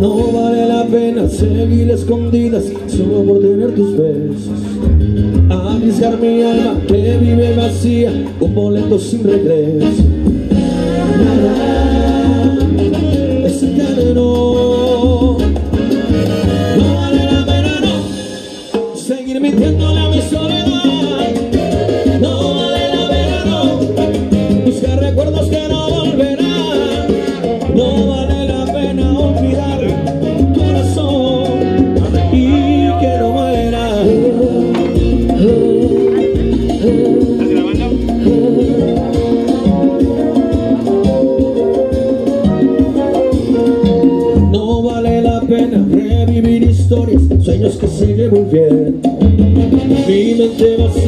No vale la pena seguir escondidas solo por tener tus besos. Arriesgar mi alma que vive vacía un boleto sin regreso. que se devolver. Mi mente.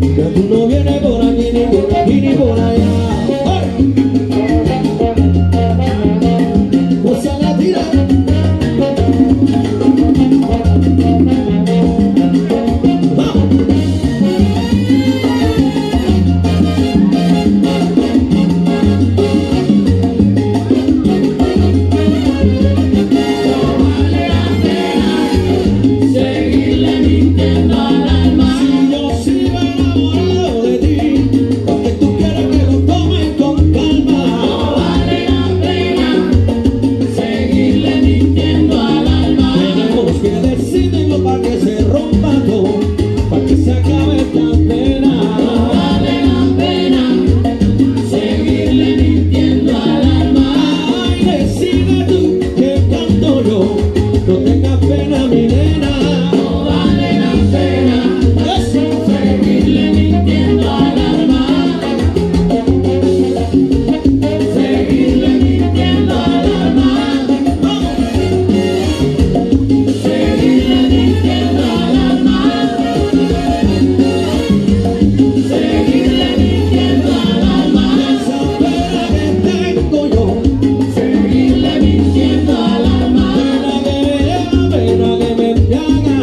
Que tú no vienes Yang